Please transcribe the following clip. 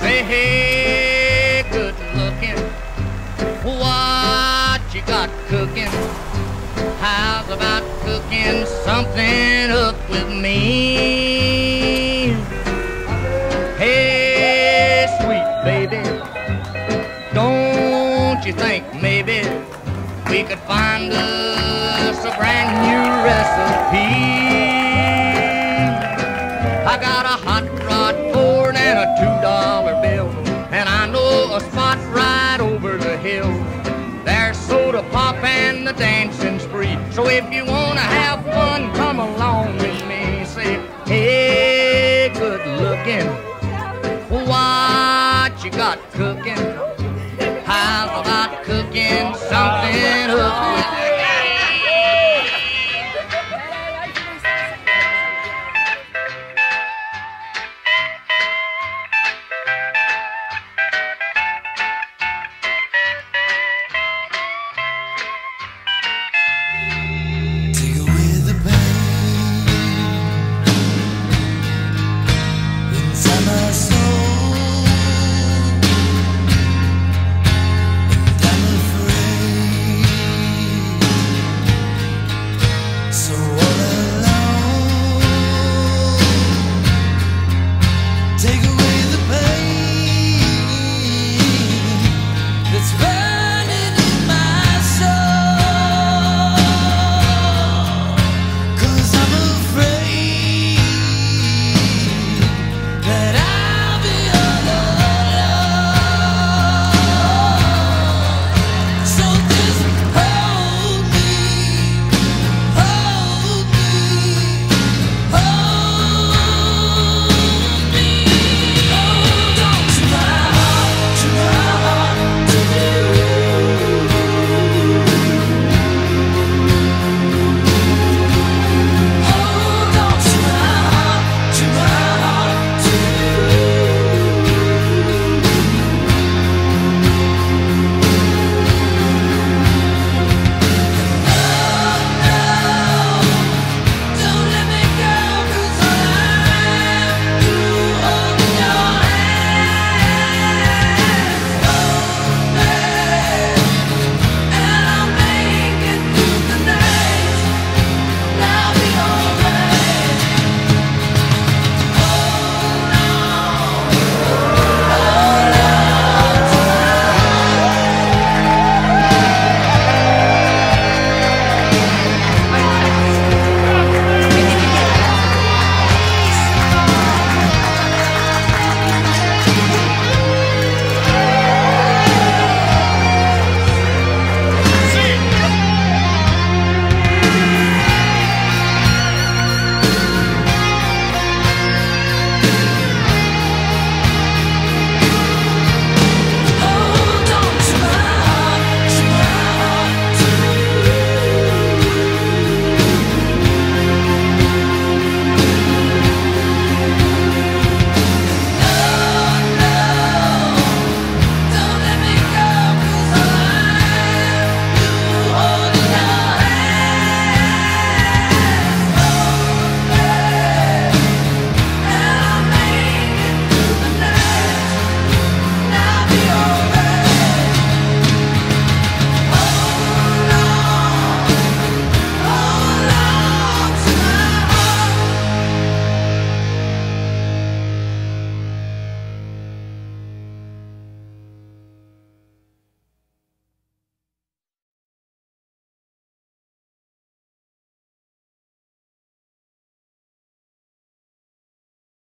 Say, hey, good looking, what you got cooking? How's about cooking something up with me? Hey, sweet baby, don't you think maybe we could find us a brand new recipe? I got a hot rod Ford and a two dollar bill, and I know a spot right over the hill. There's soda pop and the dancing spree. So if you wanna have fun, come along with me. Say, hey, good looking, what you got cooking? something up. with